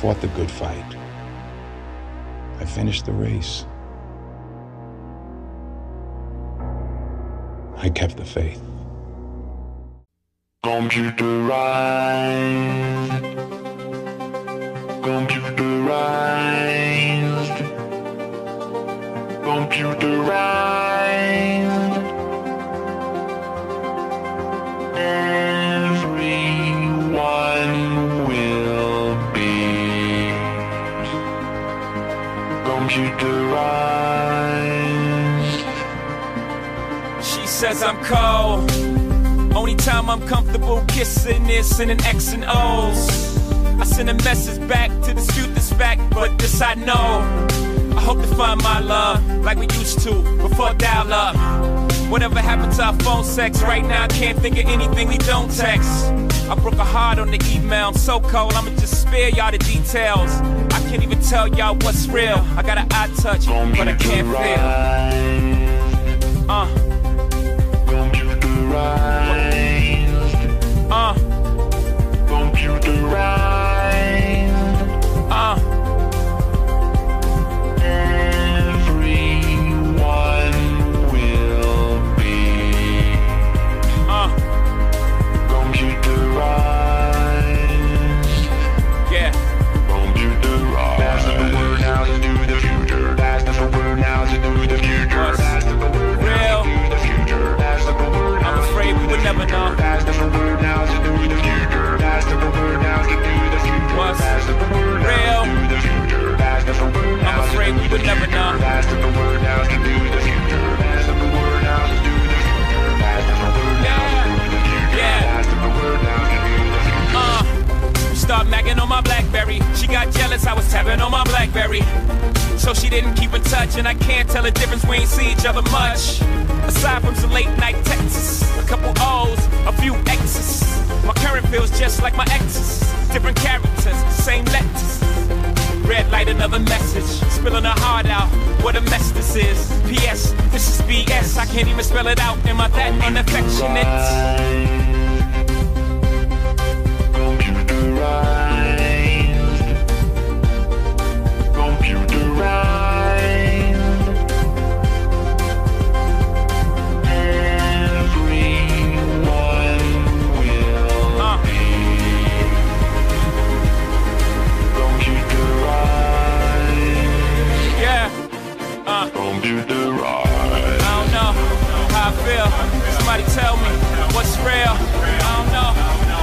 fought the good fight. I finished the race. I kept the faith. Computerized. Computerized. Computerized. Computerized. She says I'm cold. Only time I'm comfortable kissing is in an X and O's. I send a message back to dispute this fact, but this I know. I hope to find my love like we used to before dial up. Whatever happened to our phone sex? Right now, I can't think of anything we don't text. I broke a heart on the email. I'm so cold, I'ma just spare y'all the details. I can't even tell y'all what's real. I got an eye touch, but I can't feel. Blackberry. So she didn't keep in touch, and I can't tell the difference. We ain't see each other much. Aside from some late night texts, a couple O's, a few X's. My current feels just like my exes. Different characters, same letters. Red light, another message. Spilling her heart out. What a mess this is. P.S. This is B.S. I can't even spell it out. Am I that unaffectionate? Somebody tell me what's real. I don't know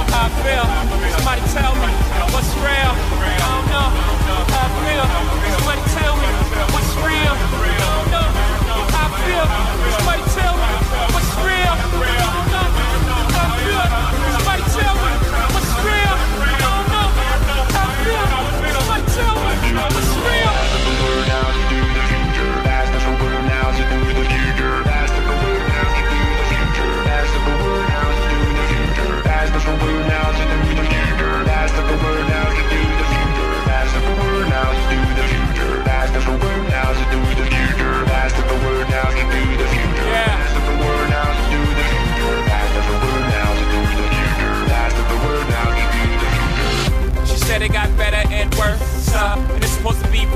how I feel. Somebody tell me what's real.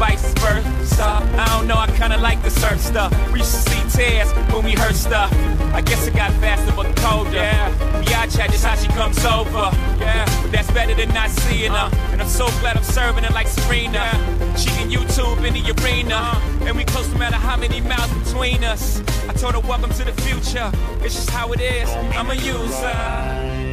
Vice versa. I don't know, I kinda like the surf stuff. We used to see tears when we heard stuff. I guess it got faster but colder. Yeah, Biatch had just how she comes over. Yeah, but that's better than not seeing her. Uh. And I'm so glad I'm serving her like Serena. She can YouTube in the arena, uh. and we close no matter how many miles between us. I told her welcome to the future. It's just how it is. I'm a user.